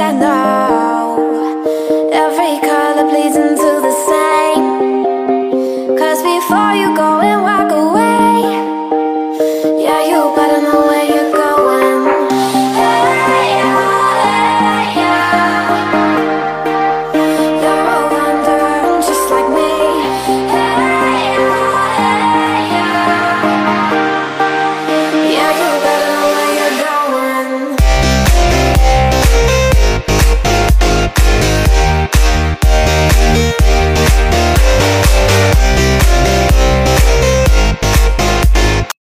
And know